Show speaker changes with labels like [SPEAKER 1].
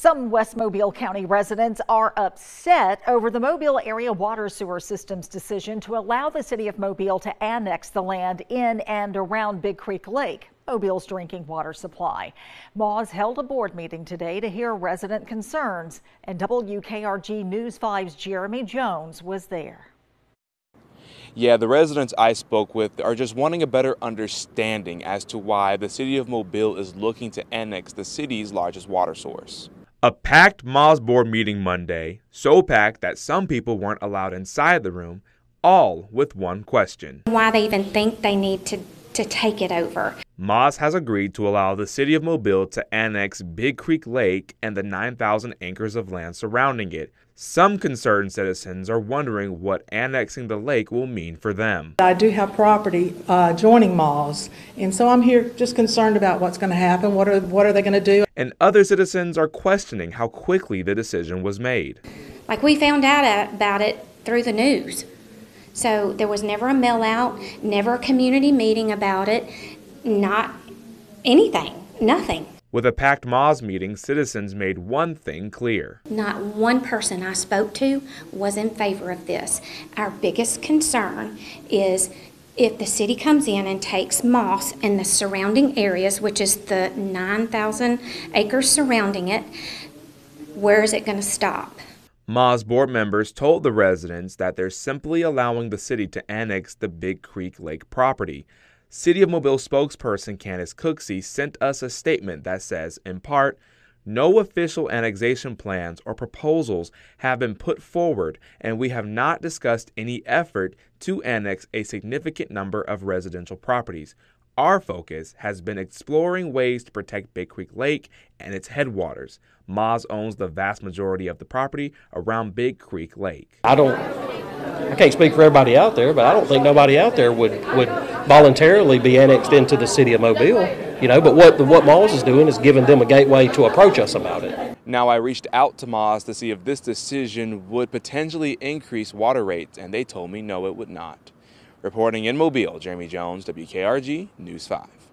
[SPEAKER 1] Some West Mobile County residents are upset over the Mobile area water sewer system's decision to allow the city of Mobile to annex the land in and around Big Creek Lake, Mobile's drinking water supply. MAWSS held a board meeting today to hear resident concerns, and WKRG News 5's Jeremy Jones was there.
[SPEAKER 2] Yeah, the residents I spoke with are just wanting a better understanding as to why the city of Mobile is looking to annex the city's largest water source. A packed MAWSS board meeting Monday, so packed that some people weren't allowed inside the room, all with one question.
[SPEAKER 3] Why they even think they need to, to take it over.
[SPEAKER 2] MAWSS has agreed to allow the city of Mobile to annex Big Creek Lake and the 9,000 acres of land surrounding it. Some concerned citizens are wondering what annexing the lake will mean for them.
[SPEAKER 4] I do have property uh, joining MAWSS, and so I'm here just concerned about what's going to happen. What are what are they going to do?
[SPEAKER 2] And other citizens are questioning how quickly the decision was made.
[SPEAKER 3] Like we found out about it through the news. So there was never a mail out, never a community meeting about it, not anything, nothing.
[SPEAKER 2] With a packed MAWSS meeting, citizens made one thing clear.
[SPEAKER 3] Not one person I spoke to was in favor of this. Our biggest concern is if the city comes in and takes MAWSS and the surrounding areas, which is the 9,000 acres surrounding it, where is it going to stop?
[SPEAKER 2] MAWSS board members told the residents that they're simply allowing the city to annex the Big Creek Lake property. City of Mobile spokesperson Candace Cooksey sent us a statement that says, in part, no official annexation plans or proposals have been put forward, and we have not discussed any effort to annex a significant number of residential properties. Our focus has been exploring ways to protect Big Creek Lake and its headwaters. MAWSS owns the vast majority of the property around Big Creek Lake.
[SPEAKER 5] I don't I can't speak for everybody out there, but I don't think nobody out there would, would voluntarily be annexed into the city of Mobile. You know, but what the, what MAWSS is doing is giving them a gateway to approach us about it.
[SPEAKER 2] Now I reached out to MAWSS to see if this decision would potentially increase water rates, and they told me no, it would not. Reporting in Mobile, Jeremy Jones, WKRG News 5.